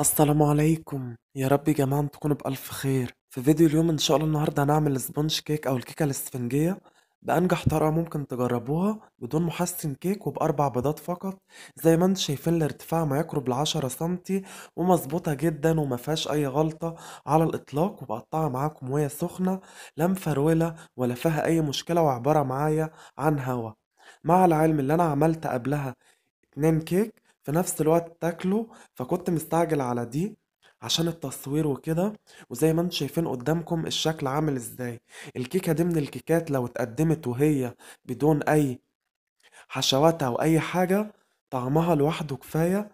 السلام عليكم. يا رب يا جماعة تكونوا بألف خير. في فيديو اليوم إن شاء الله النهاردة هنعمل sponge cake أو الكيكة الإسفنجية. بأنجح طريقة ممكن تجربوها بدون محسن كيك وبأربع بيضات فقط. زي ما أنتم شايفين الارتفاع ما يقرب لعشرة سنتي ومظبوطة جدا وما فيهاش أي غلطة على الإطلاق وبقطعها معاكم وهي سخنة لا مفرولة ولا فيها أي مشكلة وعبارة معايا عن هوا. مع العلم اللي أنا عملت قبلها اتنين كيك في نفس الوقت تاكلوا فكنت مستعجل على دي عشان التصوير وكده. وزي ما أنتم شايفين قدامكم الشكل عامل إزاي. الكيكة دي من الكيكات لو اتقدمت وهي بدون أي حشوات أو أي حاجة طعمها لوحده كفاية.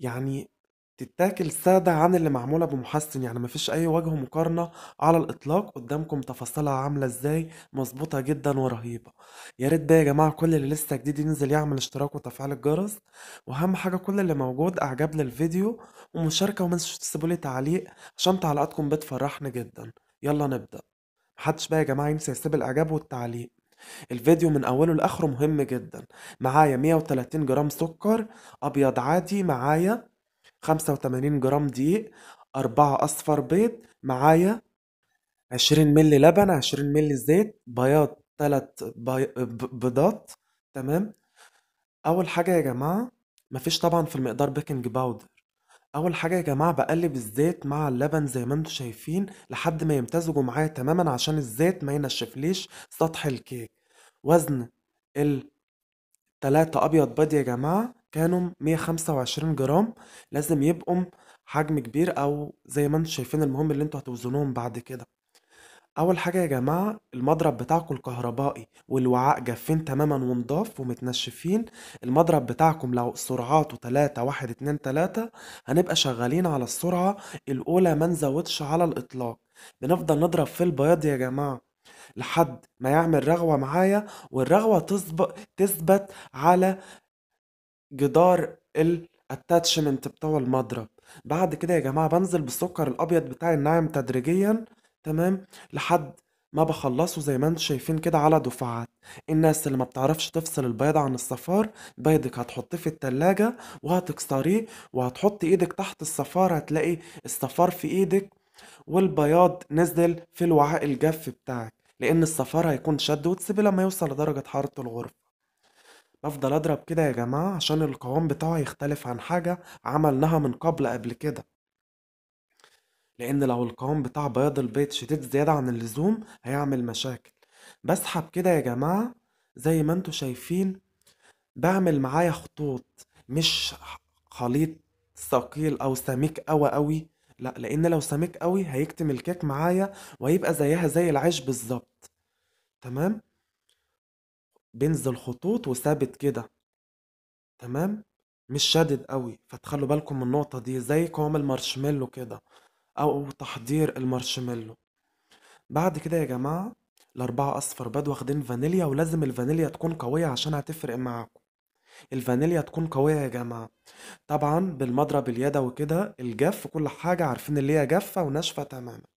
يعني تتاكل سادة عن اللي معمولة بمحسن يعني مفيش أي وجه مقارنة على الإطلاق قدامكم تفاصيلها عاملة إزاي مظبوطة جدا ورهيبة. يا ريت بقى يا جماعة كل اللي لسه جديد ينزل يعمل اشتراك وتفعيل الجرس. وأهم حاجة كل اللي موجود إعجاب للفيديو ومشاركة ومتنسوش تسيبولي تعليق عشان تعليقاتكم بتفرحني جدا. يلا نبدأ. محدش بقى يا جماعة ينسى يسيب الإعجاب والتعليق. الفيديو من أوله لآخره مهم جدا. معايا 130 جرام سكر أبيض عادي معايا خمسة وتمانين جرام دقيق أربعة أصفر بيض معايا عشرين ملي لبن عشرين ملي زيت بياض تلات بي... بيضات تمام؟ أول حاجة يا جماعة مفيش طبعا في المقدار baking powder أول حاجة يا جماعة بقلب الزيت مع اللبن زي ما أنتوا شايفين لحد ما يمتزجوا معايا تماما عشان الزيت ما ينشفليش سطح الكيك. وزن التلاتة أبيض بيض يا جماعة كانوا 125 جرام لازم يبقوا حجم كبير أو زي ما أنتوا شايفين المهم اللي أنتوا هتوزنوهم بعد كده. أول حاجة يا جماعة المضرب بتاعكم الكهربائي والوعاء جافين تماما ونضاف ومتنشفين. المضرب بتاعكم لو سرعاته تلاتة واحد اتنين تلاتة هنبقى شغالين على السرعة الأولى ما نزودش على الإطلاق. بنفضل نضرب في البياض يا جماعة لحد ما يعمل رغوة معايا والرغوة تثبت تثبت على جدار الاتاتشمنت بتاع المضرب. بعد كده يا جماعة بنزل بالسكر الأبيض بتاعي الناعم تدريجيا تمام؟ لحد ما بخلصه زي ما أنتم شايفين كده على دفعات. الناس اللي ما بتعرفش تفصل البيض عن الصفار بيضك هتحطيه في التلاجة وهتكسريه وهتحط إيدك تحت الصفار هتلاقي الصفار في إيدك والبياض نزل في الوعاء الجاف بتاعك. لأن الصفار هيكون شد وتسيبه لما يوصل لدرجة حرارة الغرفة. بفضل أضرب كده يا جماعة عشان القوام بتاعه يختلف عن حاجة عملناها من قبل قبل كده. لأن لو القوام بتاع بياض البيض شديد زيادة عن اللزوم هيعمل مشاكل. بسحب كده يا جماعة زي ما أنتوا شايفين بعمل معايا خطوط مش خليط ثقيل أو سميك قوي قوي. لا لأن لو سميك قوي هيكتم الكيك معايا وهيبقى زيها زي العيش بالظبط. تمام؟ بنزل خطوط وثابت كده. تمام؟ مش شادد قوي فتخلوا بالكم من النقطة دي زي قوام المارشميلو كده أو تحضير المارشميلو. بعد كده يا جماعة الأربعة أصفر بيض واخدين فانيليا ولازم الفانيليا تكون قوية عشان هتفرق معاكم. الفانيليا تكون قوية يا جماعة. طبعا بالمضرب اليدوي كده الجاف كل حاجة عارفين اللي هي جافة وناشفة تماما.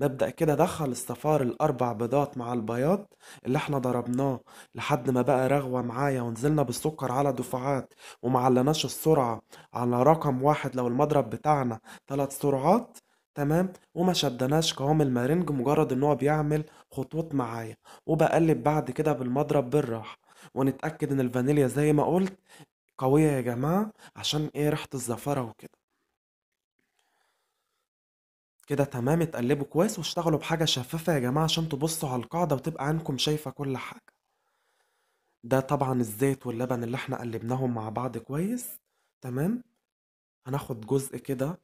ببدأ كده أدخل الصفار الأربع بيضات مع البياض اللي إحنا ضربناه لحد ما بقى رغوة معايا ونزلنا بالسكر على دفعات ومعلناش السرعة على رقم واحد لو المضرب بتاعنا تلات سرعات تمام؟ وما شدناش قوام المارنج مجرد إن هو بيعمل خطوط معايا وبقلب بعد كده بالمضرب بالراحة ونتأكد إن الفانيليا زي ما قلت قوية يا جماعة عشان إيه ريحة الزفرة وكده. كده تمام اتقلبوا كويس واشتغلوا بحاجة شفافة يا جماعة عشان تبصوا على القاعدة وتبقى عينكم شايفة كل حاجة. ده طبعا الزيت واللبن اللي إحنا قلبناهم مع بعض كويس تمام؟ هناخد جزء كده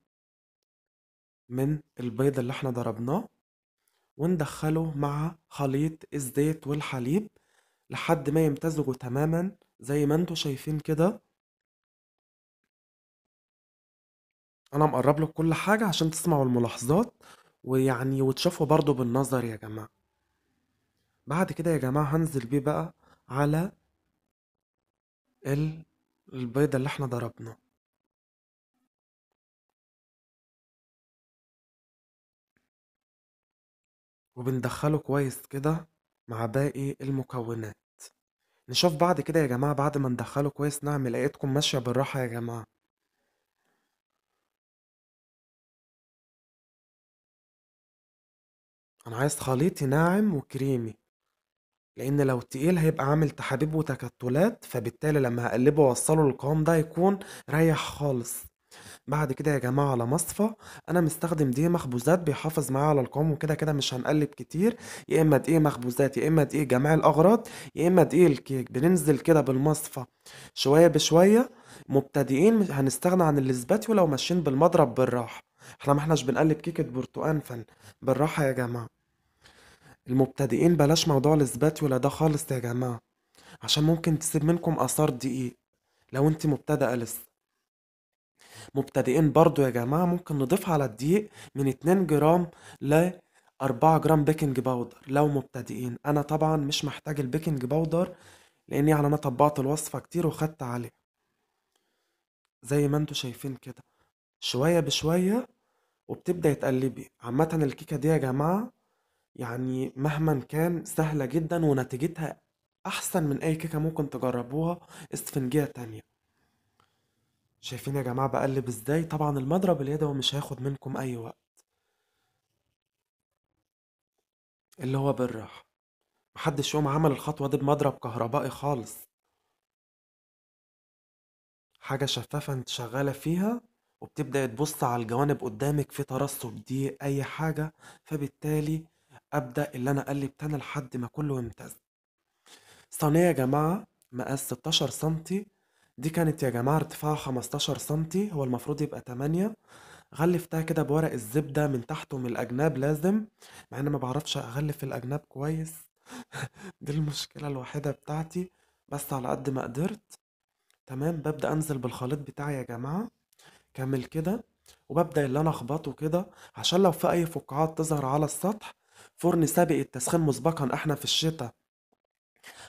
من البيض اللي إحنا ضربناه وندخله مع خليط الزيت والحليب لحد ما يمتزجوا تماما زي ما أنتوا شايفين كده. أنا مقرب لك كل حاجة عشان تسمعوا الملاحظات ويعني وتشوفوا برضو بالنظر يا جماعة. بعد كده يا جماعة هنزل بيه بقى على ال- البيض اللي إحنا ضربناه. وبندخله كويس كده مع باقي المكونات. نشوف بعد كده يا جماعة بعد ما ندخله كويس نعمل ايدكم ماشية بالراحة يا جماعة. أنا عايز خليطي ناعم وكريمي لأن لو تقيل هيبقى عامل تحابيب وتكتلات فبالتالي لما هقلبه وأوصله للقوام ده هيكون ريح خالص. بعد كده يا جماعة على مصفى أنا مستخدم دقيق مخبوزات بيحافظ معايا على القوام وكده كده مش هنقلب كتير يا إما دقيق مخبوزات يا إما دقيق جميع الأغراض يا إما دقيق الكيك. بننزل كده بالمصفى شوية بشوية مبتدئين هنستغنى عن الاسباتيو لو ماشيين بالمضرب بالراحة. إحنا ما إحناش بنقلب كيكة برتقان فن. بالراحة يا جماعة. المبتدئين بلاش موضوع ال spatula ده خالص يا جماعة. عشان ممكن تسيب منكم آثار دقيق. لو انت مبتدئة لسه. مبتدئين برضو يا جماعة ممكن نضيف على الدقيق من 2 جرام ل 4 جرام baking powder لو مبتدئين. أنا طبعا مش محتاج ال baking powder لأن يعني أنا طبقت الوصفة كتير وخدت عليه زي ما أنتوا شايفين كده. شوية بشوية وبتبدأ تقلبي عامة الكيكة دي يا جماعة يعني مهما كان سهلة جدا ونتيجتها أحسن من أي كيكة ممكن تجربوها إسفنجية تانية. شايفين يا جماعة بقلب إزاي؟ طبعا المضرب اليدوي مش هياخد منكم أي وقت. اللي هو بالراحة. محدش يقوم عمل الخطوة دي بمضرب كهربائي خالص. حاجة شفافة أنت شغالة فيها وبتبدأ تبص على الجوانب قدامك في ترسب دي أي حاجة فبالتالي أبدأ اللي أنا أقلب تاني لحد ما كله يمتاز. صينية يا جماعة مقاس 16 سنتي. دي كانت يا جماعة ارتفاعها 15 سنتي هو المفروض يبقى 8 غلفتها كده بورق الزبدة من تحت ومن الأجناب لازم مع إني ما بعرفش أغلف الأجناب كويس. دي المشكلة الوحيدة بتاعتي. بس على قد ما قدرت. تمام؟ ببدأ أنزل بالخليط بتاعي يا جماعة. كامل كده. وببدأ اللي أنا أخبطه كده. عشان لو في أي فقاعات تظهر على السطح فرن سابق التسخين مسبقا إحنا في الشتاء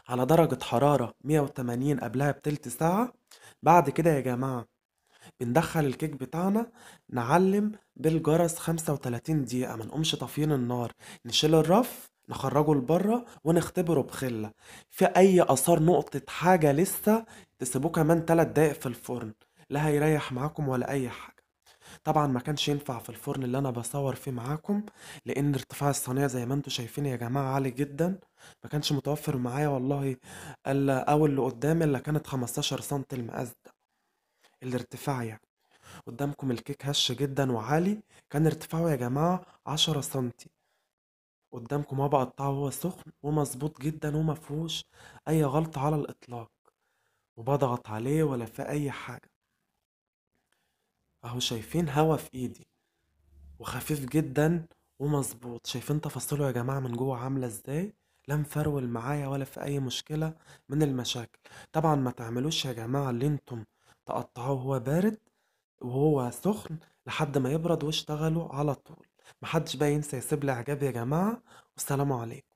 على درجة حرارة 180 قبلها بتلت ساعة. بعد كده يا جماعة بندخل الكيك بتاعنا نعلم بالجرس 35 دقيقة. ما نقومش طافيين النار نشيل الرف نخرجه لبرة ونختبره بخلة. في أي آثار نقطة حاجة لسه تسيبوه كمان 3 دقايق في الفرن لا هيريح معاكم ولا أي حاجة. طبعا ما كانش ينفع في الفرن اللي أنا بصور فيه معاكم لأن ارتفاع الصينية زي ما أنتم شايفين يا جماعة عالي جدا ما كانش متوفر معايا والله إلا أو اللي قدامي اللي كانت 15 سنتي المقاس ده الارتفاع يعني. قدامكم الكيك هش جدا وعالي كان ارتفاعه يا جماعة 10 سنتي. قدامكم اهو بقطعه وهو سخن ومظبوط جدا وما فيهوش أي غلطة على الإطلاق وبضغط عليه ولا في أي حاجة. أهو شايفين هوا في إيدي وخفيف جدا ومظبوط. شايفين تفاصيله يا جماعة من جوه عاملة إزاي؟ لا مفرول معايا ولا في أي مشكلة من المشاكل. طبعا ما تعملوش يا جماعة اللي أنتم تقطعوه وهو بارد وهو سخن لحد ما يبرد واشتغلوا على طول. محدش بقى ينسى يسيب لي إعجاب يا جماعة. والسلام عليكم.